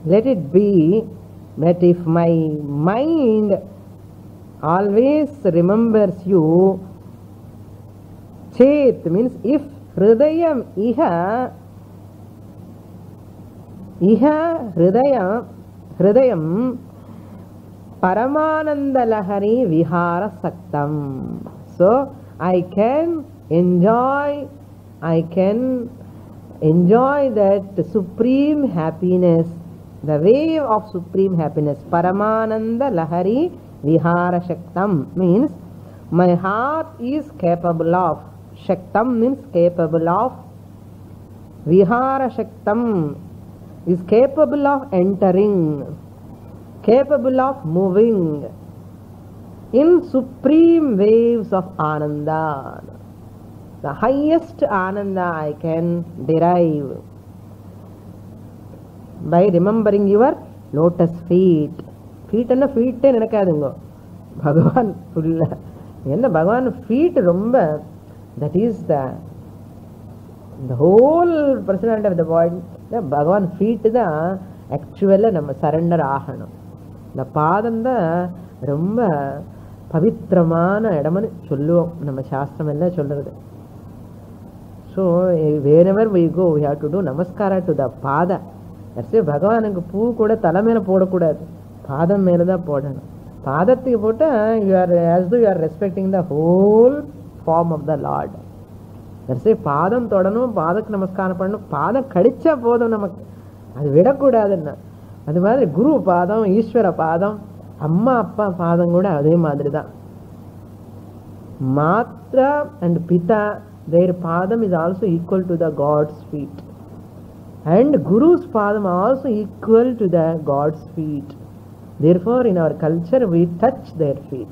let it be but if my mind always remembers you chet means if hridayam iha iha hridayam hridayam paramanandalahari viharasaktam so i can enjoy i can enjoy that supreme happiness the wave of supreme happiness paramananda lahari vihara shaktam means my heart is capable of shaktam means capable of vihara shaktam is capable of entering capable of moving in supreme waves of ananda the highest ananda i can derive by remembering your lotus feet. Feet என்ன ஃபீட்டே நினைக்காதுங்க. பகவான் ஃபுல்ல என்ன பகவான் feet ரொம்ப that is the இந்த whole personality of the body Bhagavan feet தான் ஆக்சுவலாக நம்ம சரண்டர் ஆகணும். இந்த பாதம் தான் ரொம்ப பவித்திரமான இடம்னு சொல்லுவோம். நம்ம சாஸ்திரம் எல்லாம் சொல்கிறது so wherever we go we have to do namaskara to the pada that's பகவானுக்கு பூ கூட தலை மேலே போடக்கூடாது. பாதம் மேலே தான் போடணும். பாதத்துக்கு போட்டால் you are as to you are respecting the whole form of the lord that's பாதம் தொடணும் பாதக்கு நமஸ்காரம் பண்ணணும். பாதம் கடிச்சா போதும் நமக்கு. அது விடக்கூடாதுன்னா. அது மாதிரி குரு பாதம் ஈஸ்வர பாதம் அம்மா அப்பா பாதம் கூட அதே மாதிரி தான் மாத்ரா அண்ட் பிதா their padam is also equal to the God's feet. And Guru's padam also equal to the God's feet. Therefore, in our culture, we touch their feet.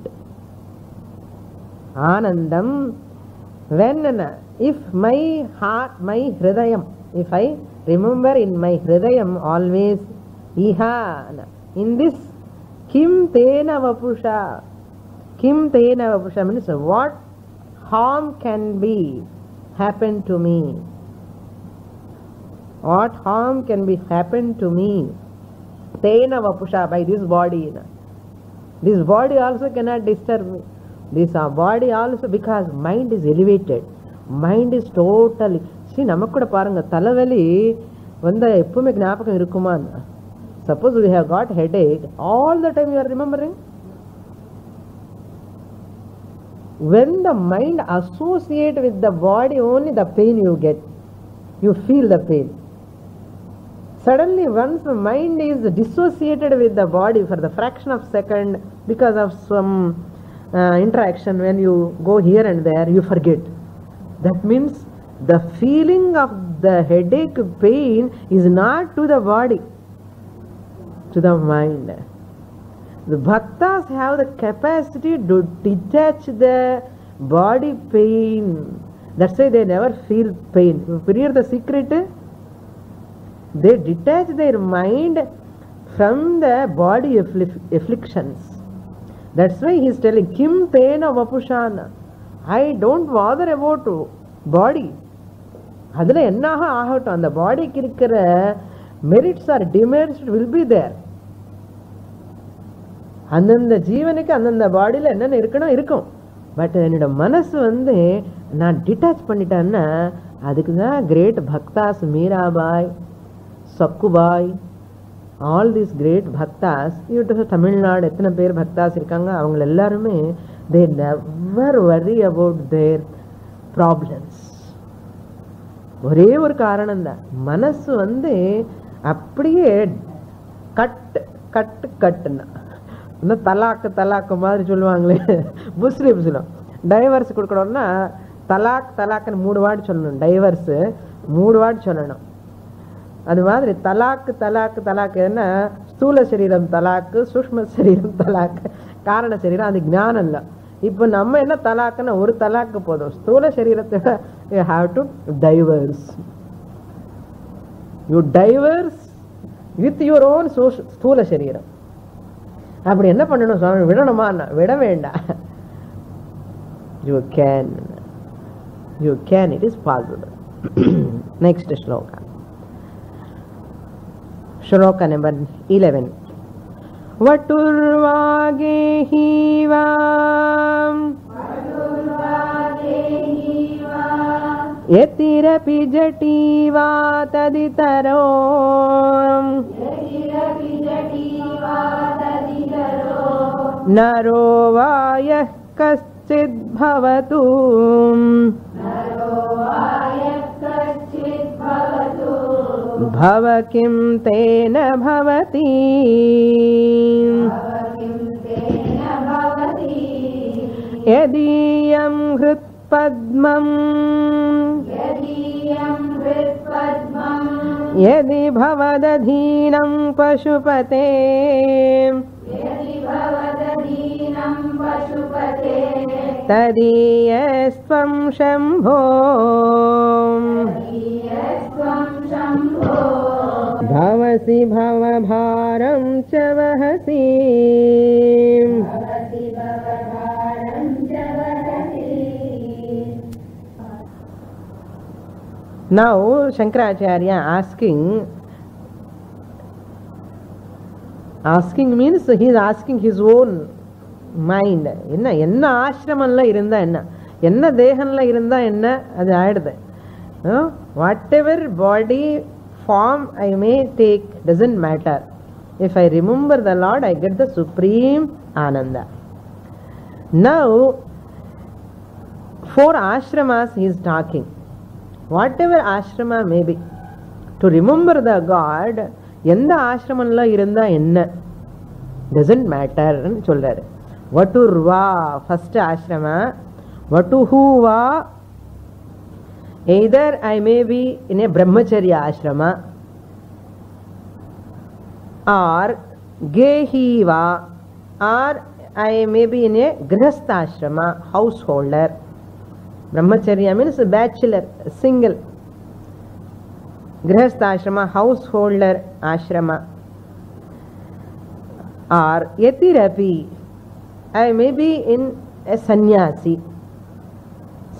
Anandam, when, if my heart, my hridayam, if I remember in my hridayam always, iha, in this, kim tena vapusha, kim tena vapusha means what harm can be happen to me what harm can be happen to me tena vapusha by this body this body also cannot disturb me this uh, body also because mind is elevated mind is totally see நமக்கு கூட பாருங்க தலைவலி வந்தா எப்பவுமே ஞாபகம் இருக்குமான்னு suppose we have got headache all the time you are remembering When the mind associate with the body only the pain you get. You feel the pain. Suddenly once the mind is dissociated with the body for the fraction of second because of some uh, interaction when you go here and there you forget. That means the feeling of the headache pain is not to the body to the mind the bhaktas have the capacity to detach the body pain. That's why they never feel pain. You hear the secret? They detach their mind from the body affli- afflictions. That's why he's telling Kim Tena Vapushana. I don't bother about body. அதில் என்னாக ஆகட்டும் அந்த பாடிக்கு இருக்கிற merits R demerits will be there அந்தந்த ஜீவனுக்கு அந்தந்த பாடியில் என்னென்ன இருக்கணும் இருக்கும். பட் என்னோட மனசு வந்து நான் டிட்டாச் பண்ணிட்டேன்னா அதுக்கு தான் great bhaktas Meerabai Sakkubai all these great bhaktas இவட்டு Tamil Nadu எத்தனை பேர் பக்தாஸ் இருக்காங்க? அவங்க எல்லாருமே they never worry about their problems ஒரே ஒரு காரணம் தான் மனசு வந்து அப்படியே கட் கட்டு கட்டுன்னா இன்னும் தலாக்கு தலாக்கு மாதிரி சொல்லுவாங்களே. முஸ்லீம்ஸில் டைவர்ஸ் கொடுக்கணும்னா தலாக் தலாக்குன்னு மூணு வார்டு சொல்லணும். டைவர்ஸு மூணு வார்டு சொல்லணும். அது மாதிரி தலாக்கு தலாக்கு தலாக்கு என்ன? ஸ்தூல சரீரம் தலாக்கு சூஷ்ம சரீரம் தலாக்கு காரண சரீரம் அது ஞானம் இல்லை. இப்போ நம்ம என்ன தலாக்குன்னா ஒரு தலாக்கு போதும். ஸ்தூல சரீரத்தை you have to divorce you divorce with your own sthula sariram. அப்படி என்ன பண்ணணும் சுவாமி விடணுமா விட வேண்டாம் you can you can it is possible next shloka shloka number eleven वटुर्वागेहि वा यतिरपि जटी वा तदितरो। नरो वा यः कश्चिद्भवतु भव किं तेन भवति। यदीयं हृत्पद्मम्। यदि भवदधीनं पशुपते। तदीयस्त्वं शम्भो। भवसि भवभारं च वहसि Now Shankaracharya asking asking means he is asking his own mind என்ன என்ன ஆசிரமம்ல இருந்தா என்ன என்ன தேகம்ல இருந்தா என்ன அது ஆயிடுது what ever body form I may take doesn't matter if I remember the Lord I get the supreme Ananda now four ஆசிரமாஸ் he is talking Whatever ashrama may be to remember the god எந்த ஆசிரமம்ல இருந்தா என்ன? Doesn't மேட்டர்னு சொல்றாரு. வட்டுர்வா first ஆசிரம. வட்டுஹூவா either I may B in a brahmacharya ashrama. Or கேஹீவா or I may be in a grihasthashrama house holder brahmacharya means bachelor single grihastha householder ashrama or yatirapi i may be in a sannyasi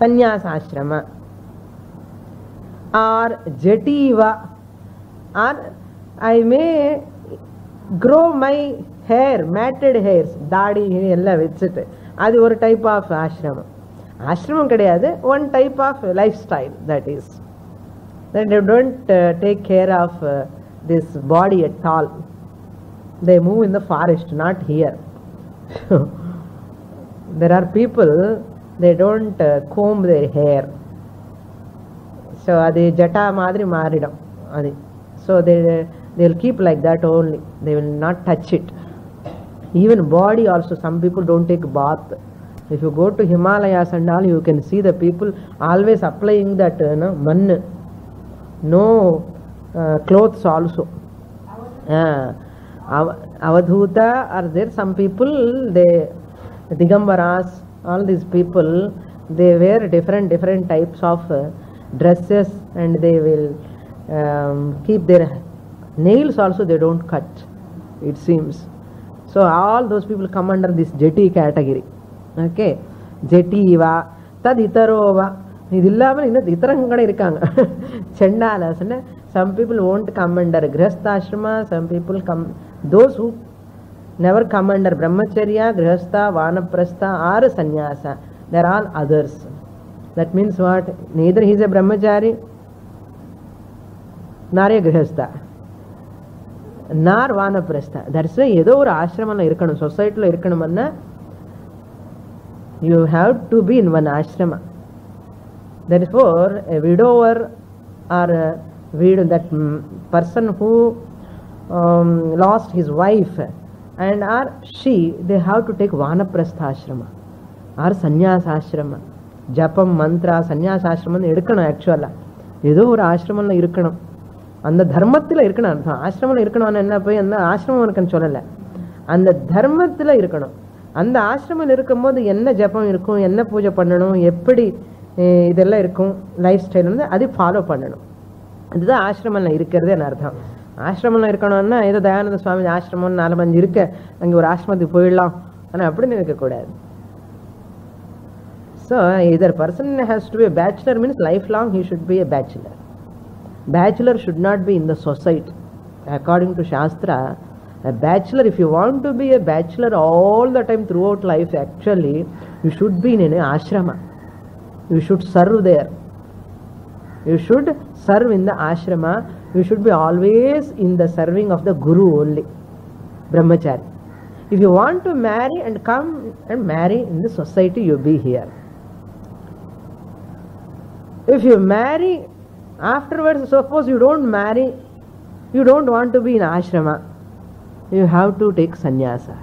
sannyas ashrama or jativa or i may grow my hair matted hairs தாடி எல்லாம் வச்சுட்டு அது ஒரு type of ஆசிரமம் ஆசிரமம் கிடையாது one type of life style that is that you don't take care of this body at all they move in the forest not here there are people they don't Kom there hair so அது ஜட்டா மாதிரி மாறிடும் அது so they they will keep like that only they will not touch it even body also some people don't take bath if you go to himalayas and all you can see the people always applying that uh, no, mannu no uh, clothes also. Uh, Av- avadhuta are there. Some people they digambaras all these people they wear different different types of uh, dresses and they will um, keep their nails also they don't cut it seems. So all those people come under this jeti category okay ஜெட்டீவா தத் இத்தரோவா இது இல்லாமல் இன்னும் இத்தரங்க கூட இருக்காங்க. (laughs) செண்டால சொன்ன some people won't come under grihasthashrama some people come those who never come under brahmacharya grihastha vanaprastha or sanyasa they're all others that means what neither he's a brahmachari நிறைய கிரகஸ்தா நார் வானப்பிரஸ்தா தட்ஸ் ஏதோ ஒரு ஆசிரமம்ல இருக்கணும் சொசைட்டியில் இருக்கணும்னா you have to be in one ashrama. Therefore, a widower or a widow, that mm, person who um, lost his wife and or she, they have to take vanaprastha ashrama or sannyas ashrama. ஜபம் மந்த்ரா சந்நியாச ஆசிரமம் எடுக்கணும் ஆக்சுவலாக ஏதோ ஒரு ஆசிரமம்ல இருக்கணும் அந்த தர்மத்தில் இருக்கணும் அர்த்தம் ஆசிரமம் இருக்கணும்னு என்ன போய் அந்த ஆசிரமம் இருக்குன்னு சொல்லலை அந்த தர்மத்தில் இருக்கணும் அந்த ஆசிரமம் இருக்கும்போது என்ன ஜபம் இருக்கும் என்ன பூஜை பண்ணணும் எப்படி இதெல்லாம் இருக்கும் லைஃப் ஸ்டைல் வந்து அது ஃபாலோ பண்ணணும். அதுதான் ஆசிரமம்ல இருக்கிறதே அர்த்தம். ஆசிரமம்ல இருக்கணும்னா ஏதோ தயானந்த சுவாமி ஆசிரமம் நாலு அஞ்சு இருக்க அங்கே ஒரு ஆசிரமத்துக்கு போயிடலாம். ஆனால் அப்படின்னு இருக்கக்கூடாது so either person has to be bachelor means life long he should be a bachelor bachelor should not be in the society according to shastra a bachelor if you want to be a bachelor all the time throughout life actually you should be in an ashrama. You should serve there. You should serve in the ashrama. You should be always in the serving of the guru only brahmachari. If you want to marry and come and marry in the society you be here. If you marry afterwards suppose you don't marry you don't want to be in ashrama you have to take sannyasa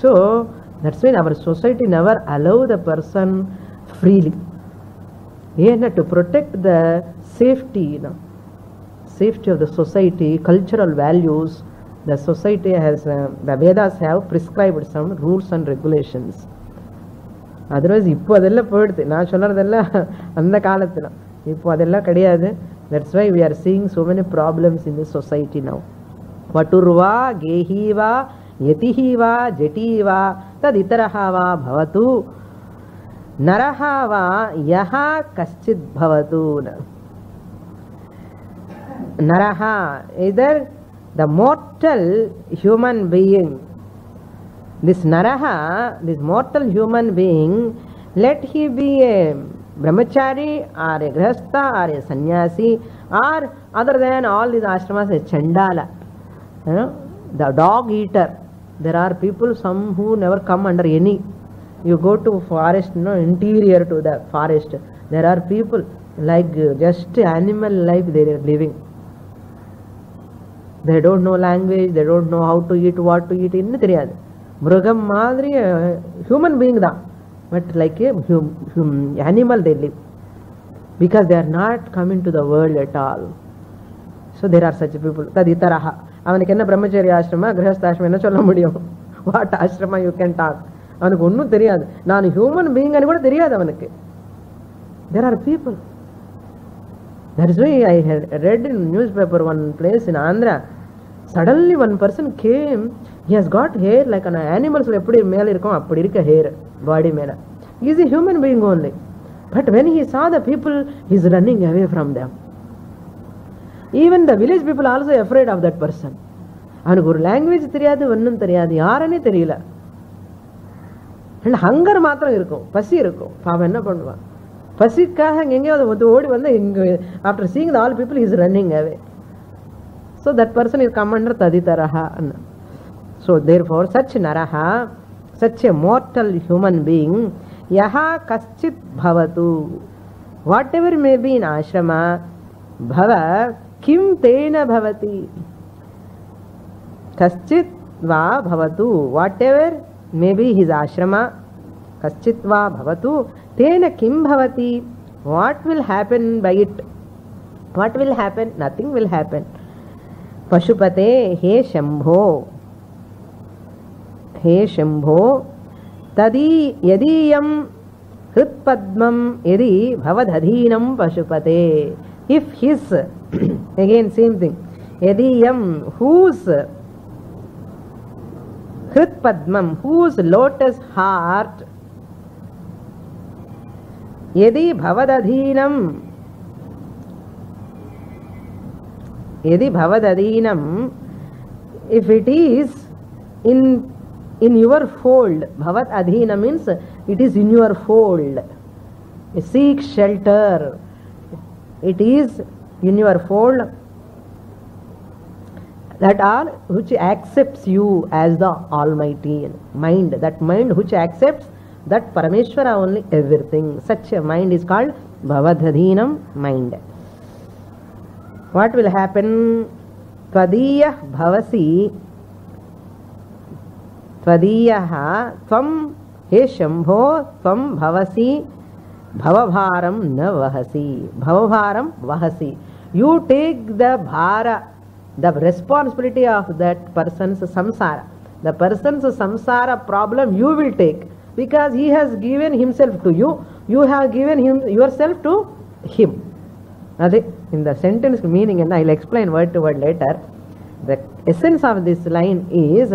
so that's why our society never allow the person freely yeah, to protect the safety you know safety of the society cultural values the society has uh, the vedas have prescribed some rules and regulations otherwise இப்போ அதெல்லாம் போயிடுது நான் சொல்கிறதெல்லாம் அந்த காலத்தில் இப்போ அதெல்லாம் கிடையாது that's why we are seeing so many problems in the society now पटुर्वा गेही वा यतिः वा जटी वा तदितरः वा भवतु। नरः वा यः कश्चित् भवतु। नरः either the mortal human being this नरः this mortal human being let he be a brahmachari or a गृहस्थ or ए सन्यासी or other than all these ashramas a chandala. you know, the dog eater there are people some who never come under any you go to forest you know interior to the forest there are people like uh, just animal life they are living they don't know language they don't know how to eat what to eat இன்னும் தெரியாது மிருகம் மாதிரி human being தான் but like A animal they live because they are not coming to the world Ed all so there are such people தது இத்தரஹா அவனுக்கு என்ன பிரம்மச்சரிய ஆசிரமா கிரகஸ்தாசிரமம். என்ன சொல்ல முடியும்? What ashrama you can talk அவனுக்கு ஒன்றும் தெரியாது. நான் ஹியூமன் பீயிங்னு கூட தெரியாது அவனுக்கு. There are people that is I read in news paper one place in Andhra suddenly one person came he has got hair like அந்த அனிமல்ஸ் எப்படி மேலே இருக்கும்? அப்படி இருக்க ஹேர் பாடி மேலே. Is human being only but when he saw the people is running away from them from them. Even the village people also afraid of that person. அவனுக்கு ஒரு language தெரியாது ஒன்றும் தெரியாது யாருன்னே தெரியல அண்ட் ஹங்கர் மாத்திரம் இருக்கும் பசி இருக்கும் பாவம் என்ன பண்ணுவான் பசிக்காக எங்கேயாவது வந்து ஓடி வந்து இங்கே after seeing all people is running away so that person is come under ததிதரஹா so therefore such நரஹா such a mortal human being யஹா கஷ்டித் பவது வாட் எவர் மே பி இன் ஆசிரமா பவ किम तेन भवति? कश्चित् वा भवतु whatever may be his ashram कश्चित् वा भवतु, तेन किं भवति? What will happen by it what will happen nothing will happen पशुपते, हे शम्भो हे शम्भो तदी यदीयं हृत्पद्मं यदि भवदधीनं पशुपते। If his (clears throat) again same thing यदीयं whose हृत्पद्मं whose lotus heart यदि भवदधीनं यदि भवदधीनं if it is in in your fold bhavat adhina means it is in your fold seek shelter It is in your fold that all which accepts you as the almighty mind that mind which accepts that parameshwara only everything such a mind is called bhavadhadhinam mind what will happen tvadiyah bhavasi त्वदीयः त्वं हे शम्भो त्वं भवसि भवभारं न वहसि भवभारं वहसि you take the bhara the responsibility of that person's samsara The person's samsara problem you will take because he has given himself to you, you have given him yourself to him. Ade, in the sentence meaning, and I'll explain word to word later. The essence of this line is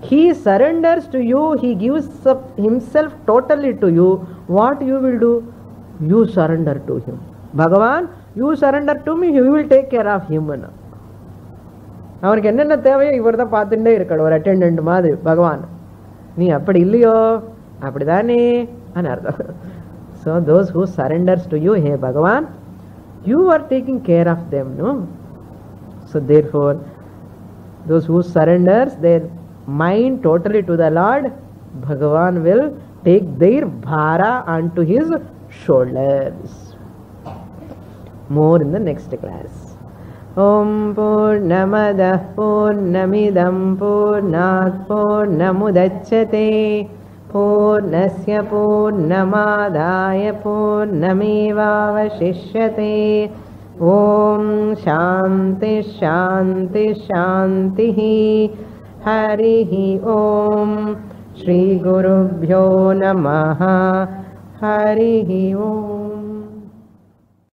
He surrenders to you, He gives up Himself totally to you. What you will do? You surrender to Him. Bhagavan, you surrender to me, you will take care of human. அவனுக்கு என்னென்ன தேவையோ இவர் தான் பார்த்துட்டே இருக்காள் ஒரு attendant மாதிரி பகவான் நீ அப்படி இல்லையோ அப்படிதானே அர்த்தம் so those who surrenders to you hey Bhagavan you are taking care of them no so therefore those who surrenders their mind totally to the lord bhagavan will take their bhara onto his shoulders more in the next class ॐ पूर्णमदः पूर्णमिदं पूर्णात् पूर्णमुदच्छते पूर्णस्य पूर्णमादाय पूर्णमेवावशिष्यते ॐ शान्तिः शान्तिः शान्तिः हरिः ॐ श्रीगुरुभ्यो नमः। हरिः ॐ